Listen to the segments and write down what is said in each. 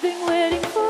been waiting for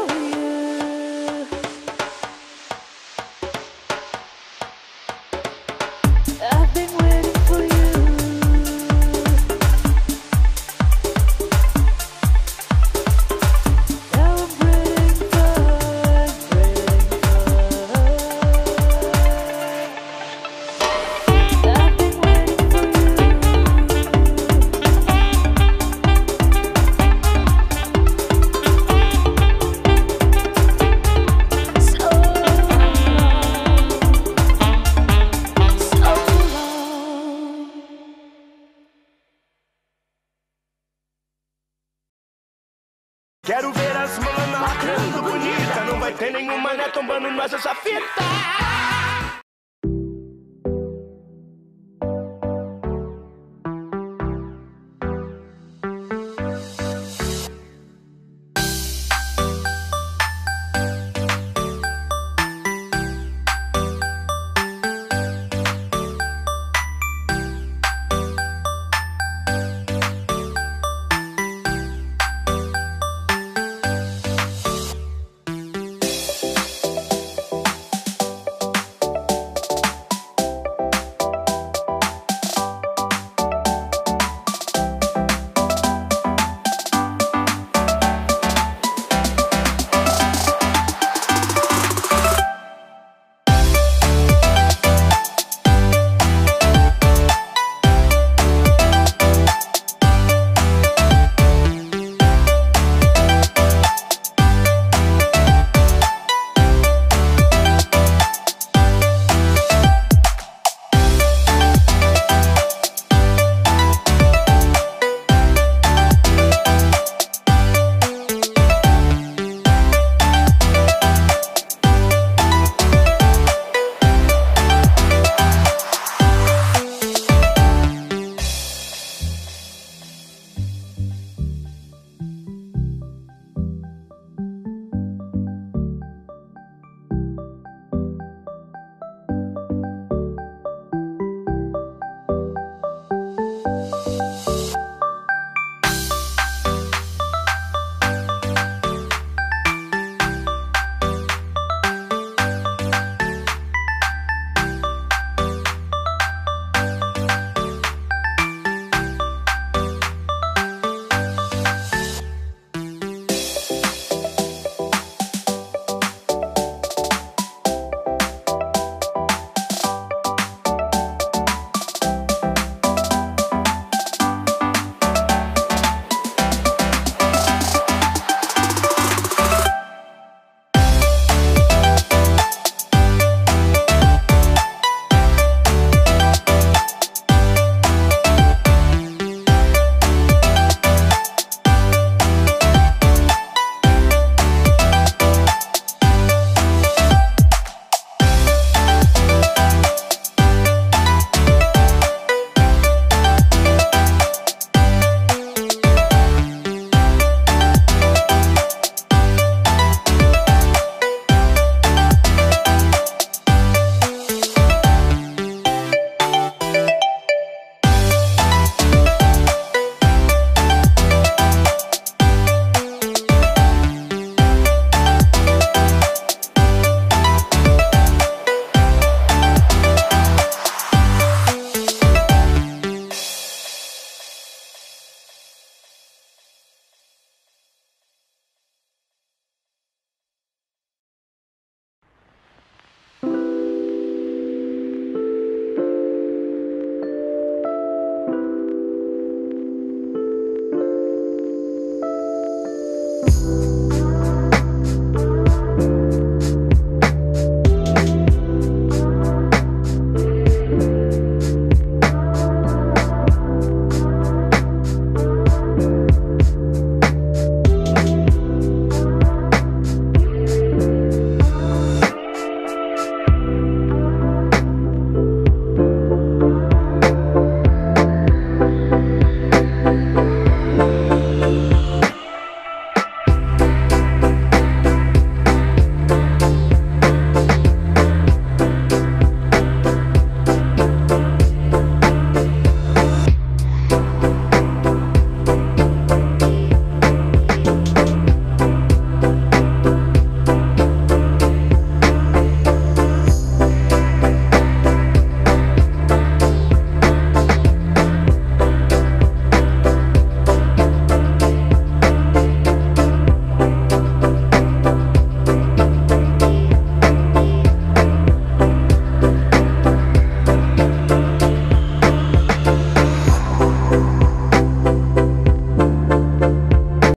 nenhuma, né? Tombando nós essa fita.